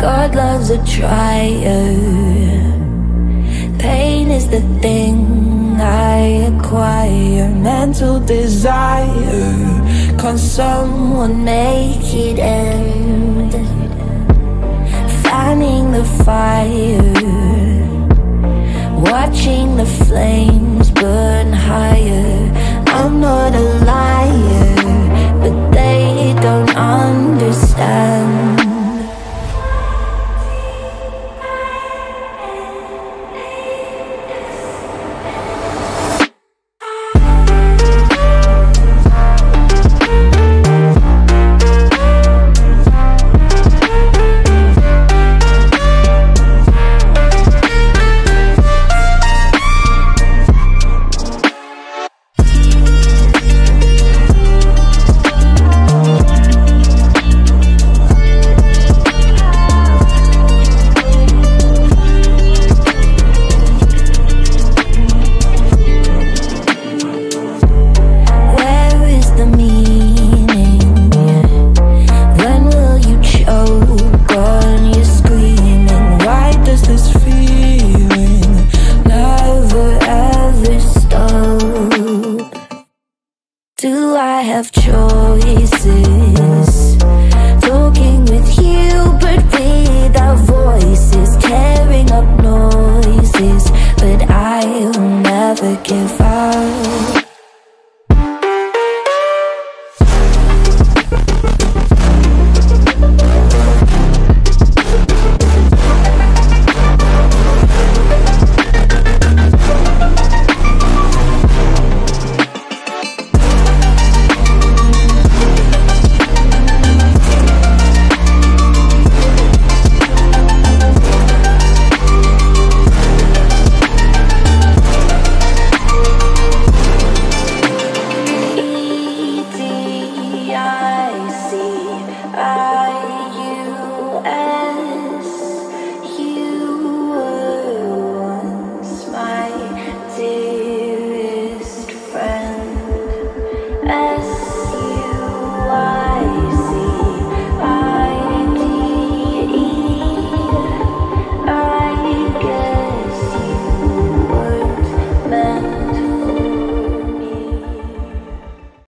God loves a trier. Pain is the thing I acquire. Mental desire. Can someone make it end? Fanning the fire. Watching the flames I have choices. Talking with you but without voices. Tearing up noises But I will never give up. And